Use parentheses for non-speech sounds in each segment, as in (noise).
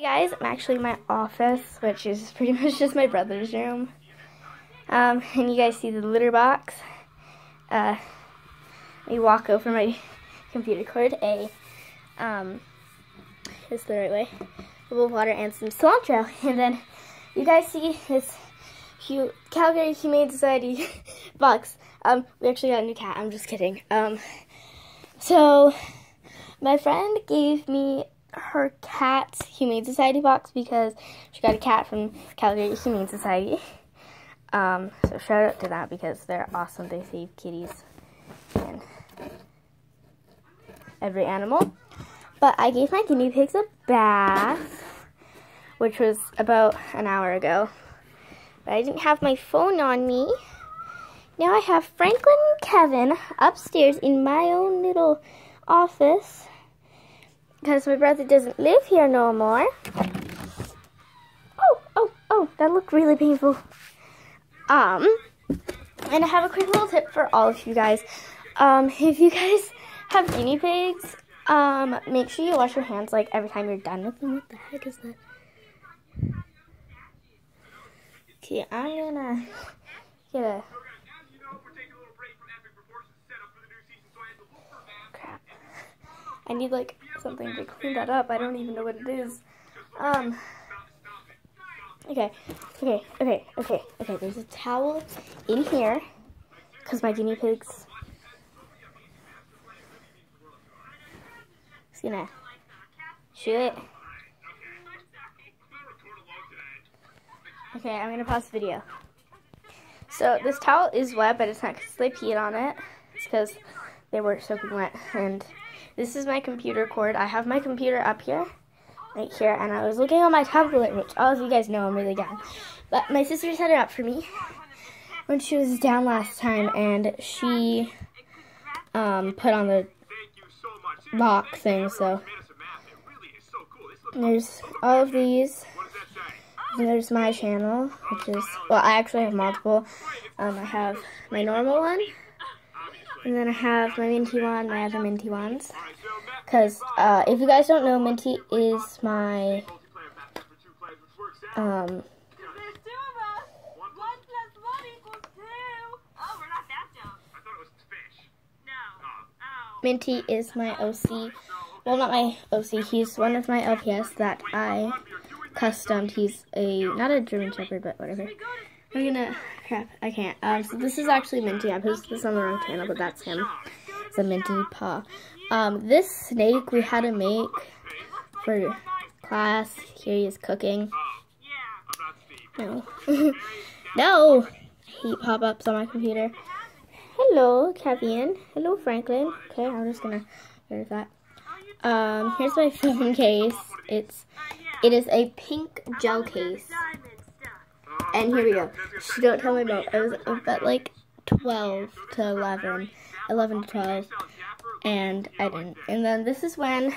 Hey guys, I'm actually in my office, which is (laughs) pretty much just my brother's room. Um, (laughs) and you guys see the litter box. Uh, let me walk over my (laughs) computer cord. A, um, is the right way. A little water and some cilantro. And then you guys see this Calgary Humane Society box. Um, we actually got a new cat. I'm just kidding. Um, so my friend gave me her cat's Humane Society box because she got a cat from Calgary Humane Society. Um, so shout out to that because they're awesome. They save kitties and every animal. But I gave my guinea pigs a bath, which was about an hour ago. But I didn't have my phone on me. Now I have Franklin and Kevin upstairs in my own little office because my brother doesn't live here no more. Oh, oh, oh, that looked really painful. Um, and I have a quick little tip for all of you guys. Um, (laughs) if you guys have guinea pigs, um, make sure you wash your hands like every time you're done with them. What the heck is that? Okay, I'm gonna get a crap. I need like something to clean that up. I don't even know what it is. Um. Okay, okay, okay, okay, okay. There's a towel in here because my guinea pigs. Just gonna shoot. Okay, I'm gonna pause the video. So this towel is wet, but it's not because they peed on it. It's because they were soaking wet and this is my computer cord. I have my computer up here, right here, and I was looking on my tablet, which all of you guys know I'm really good. But my sister set it up for me when she was down last time, and she um, put on the lock thing, so there's all of these. There's my channel, which is, well, I actually have multiple. Um, I have my normal one, and then I have my Minty one, my other Minty ones. Because uh, if you guys don't know, Minty is my um, Minty is my OC. Well, not my OC. He's one of my LPS that I customed. He's a, not a German Shepherd, but whatever. I'm gonna, crap, I can't. Um, so this is actually Minty. I posted this on the wrong channel, but that's him. It's a Minty paw. Um, this snake we had to make for class. Here he is cooking. No. (laughs) no! Heat pop-ups on my computer. Hello, Kevin. Hello, Franklin. Okay, I'm just gonna get that. Um, here's my (laughs) phone case. It's, it is a pink gel case. And here we go. She don't tell me about. I was about like 12 to 11. 11 to 12 and I didn't. And then this is when,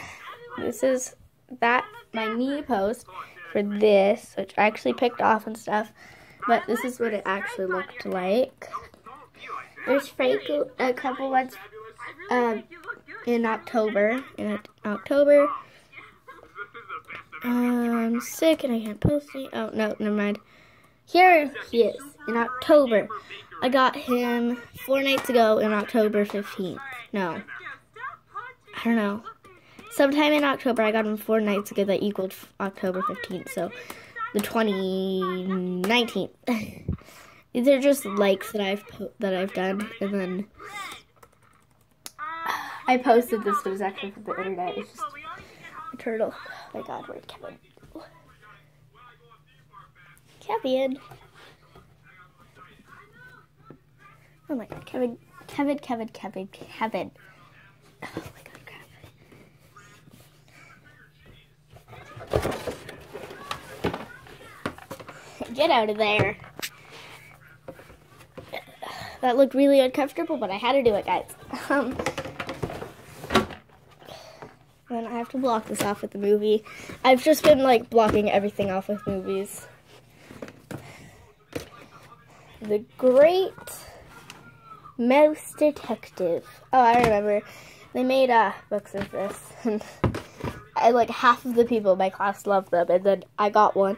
this is that, my knee post for this, which I actually picked off and stuff, but this is what it actually looked like. There's Frank a couple ones uh, in October, in October. I'm sick and I can't post it. Oh, no, never mind. Here he is, in October. I got him four nights ago in October 15th. No, I don't know. Sometime in October, I got him four nights ago that equaled October 15th, so the 2019th. (laughs) These are just likes that I've that I've done, and then (sighs) I posted this, but was actually for the internet. It's just a turtle. Oh my God, where's Kevin? Kevin. Oh my God, Kevin, Kevin, Kevin, Kevin, Kevin. Oh my God. Get out of there. That looked really uncomfortable, but I had to do it, guys. Um, then I have to block this off with the movie. I've just been, like, blocking everything off with movies. The Great Mouse Detective. Oh, I remember. They made uh, books of this. (laughs) I, like half of the people in my class love them, and then I got one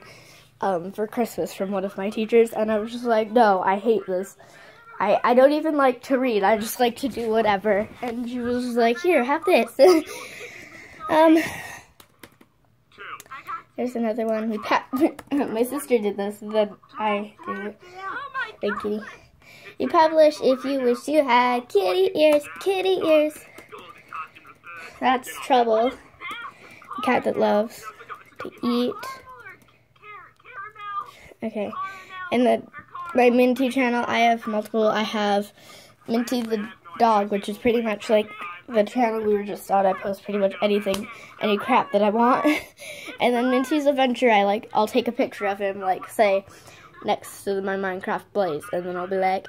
um, for Christmas from one of my teachers, and I was just like, no, I hate this. I, I don't even like to read. I just like to do whatever. And she was like, here, have this. (laughs) um, there's another one. We pa- (laughs) my sister did this, and then I did it. Thank kitty. You publish if you wish you had kitty ears, kitty ears. That's trouble. A cat that loves to eat. Okay. And the my Minty channel, I have multiple. I have Minty the dog, which is pretty much like the channel we were just on. I post pretty much anything, any crap that I want. (laughs) and then Minty's adventure, I like, I'll take a picture of him, like, say, next to my Minecraft blaze, and then I'll be like,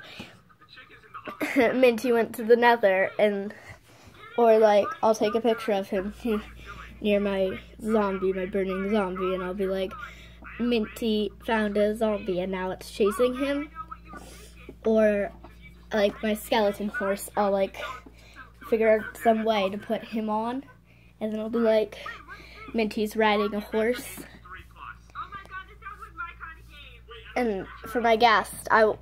(laughs) Minty went to the nether, and, or like, I'll take a picture of him (laughs) near my zombie, my burning zombie, and I'll be like, Minty found a zombie and now it's chasing him. Or like my skeleton horse, I'll like figure out some way to put him on. And then I'll be like, Minty's riding a horse. And for my guest, I,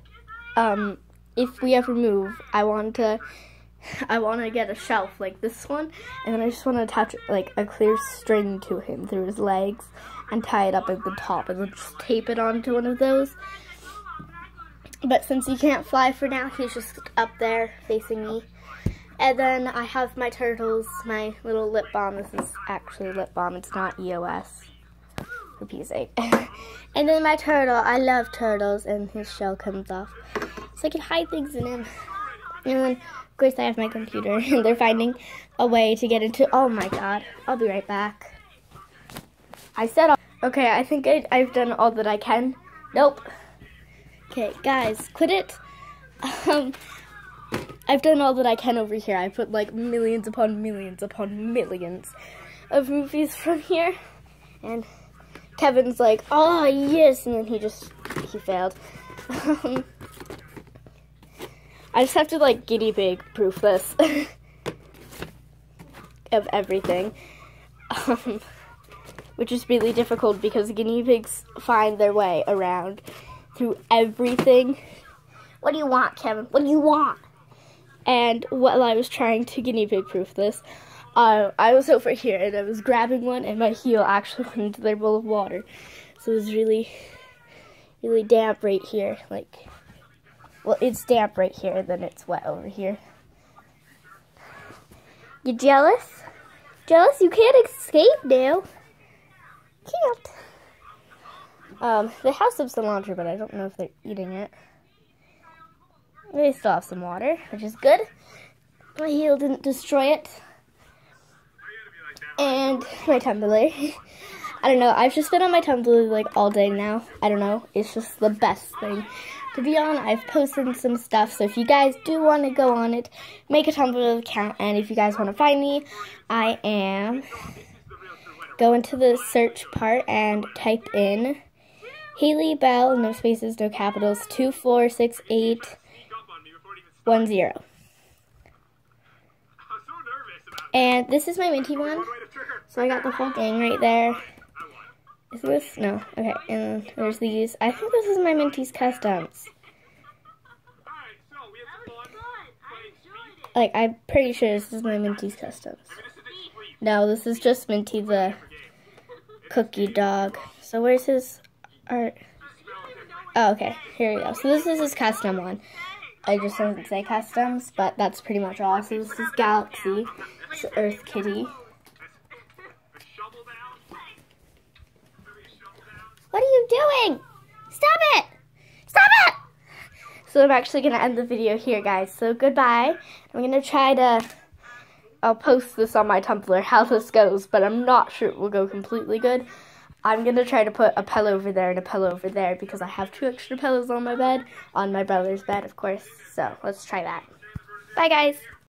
um, if we ever move, I want to, I want to get a shelf like this one, and then I just want to attach like a clear string to him through his legs, and tie it up at the top and then just tape it onto one of those. But since he can't fly for now, he's just up there facing me. And then I have my turtles, my little lip balm. This is actually lip balm. It's not EOS. For Pete's sake. and then my turtle. I love turtles. And his shell comes off. So I can hide things in him. And then, of course, I have my computer. (laughs) And they're finding a way to get into... Oh, my God. I'll be right back. I said... Okay, I think I, I've done all that I can. Nope. Okay, guys, quit it. (laughs) Um, I've done all that I can over here. I put like millions upon millions upon millions of movies (laughs) from here. And Kevin's like, oh, yes. And then he just, he failed. Um, I just have to like guinea pig proof this (laughs) of everything. Um, which is really difficult because guinea pigs find their way around through everything. What do you want, Kevin? What do you want? And while I was trying to guinea pig proof this, uh, I was over here and I was grabbing one and my heel actually (laughs) went into their bowl of water. So it was really, really damp right here. Like, well, it's damp right here, and then it's wet over here. You jealous? Jealous? You can't escape now can't. Um, they have some cilantro, but I don't know if they're eating it. They still have some water, which is good. My heel didn't destroy it. And my Tumblr. (laughs) I don't know, I've just been on my Tumblr like all day now. I don't know, it's just the best thing to be on. I've posted some stuff, so if you guys do want to go on it, make a Tumblr account. And if you guys want to find me, I am go into the search part and type in Haley Bell, no spaces, no capitals, 246810. And this is my minty one. So I got the whole gang right there. Is this? No. Okay. And there's these. I think this is my Minty's Customs. Like, I'm pretty sure this is my Minty's Customs. No, this is just Minty the cookie dog. So where's his art? Oh, okay. Here we go. So this is his custom one. I just didn't say customs, but that's pretty much all. So this is Galaxy. It's Earth Kitty. What are you doing? Stop it! Stop it! So I'm actually going to end the video here, guys. So goodbye. I'm going to try to I'll post this on my Tumblr, how this goes, but I'm not sure it will go completely good. I'm going to try to put a pillow over there and a pillow over there because I have two extra pillows on my bed, on my brother's bed, of course. So let's try that. Bye, guys.